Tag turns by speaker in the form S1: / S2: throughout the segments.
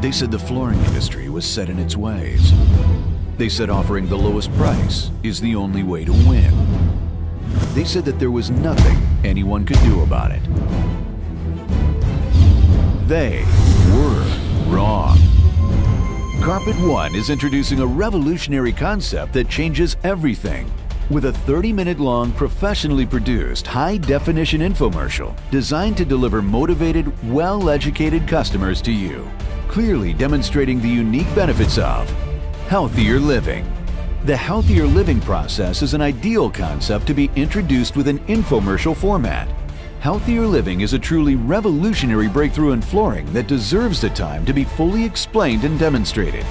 S1: They said the flooring industry was set in its ways. They said offering the lowest price is the only way to win. They said that there was nothing anyone could do about it. They were wrong. Carpet One is introducing a revolutionary concept that changes everything. With a 30 minute long, professionally produced, high definition infomercial designed to deliver motivated, well educated customers to you, clearly demonstrating the unique benefits of healthier living. The healthier living process is an ideal concept to be introduced with an infomercial format. Healthier living is a truly revolutionary breakthrough in flooring that deserves the time to be fully explained and demonstrated.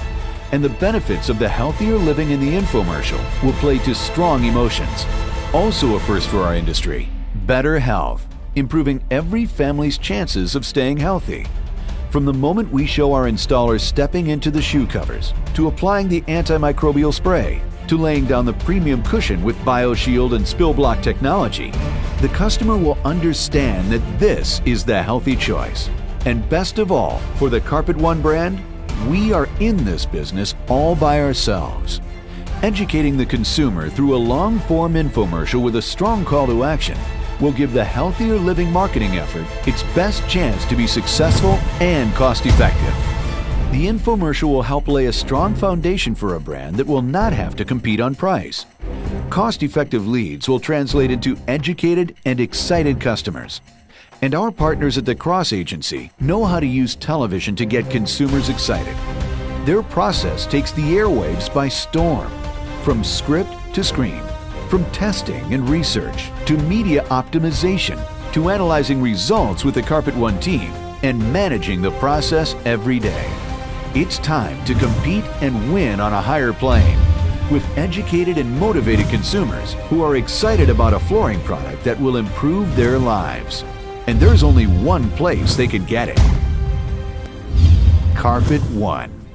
S1: And the benefits of the healthier living in the infomercial will play to strong emotions. Also a first for our industry, better health, improving every family's chances of staying healthy. From the moment we show our installers stepping into the shoe covers, to applying the antimicrobial spray, to laying down the premium cushion with BioShield and SpillBlock technology, the customer will understand that this is the healthy choice. And best of all, for the Carpet One brand, we are in this business all by ourselves. Educating the consumer through a long form infomercial with a strong call to action will give the healthier living marketing effort its best chance to be successful and cost effective. The infomercial will help lay a strong foundation for a brand that will not have to compete on price. Cost effective leads will translate into educated and excited customers. And our partners at the Cross Agency know how to use television to get consumers excited. Their process takes the airwaves by storm, from script to screen, from testing and research to media optimization to analyzing results with the Carpet One team and managing the process every day. It's time to compete and win on a higher plane with educated and motivated consumers who are excited about a flooring product that will improve their lives. And there's only one place they can get it Carpet One.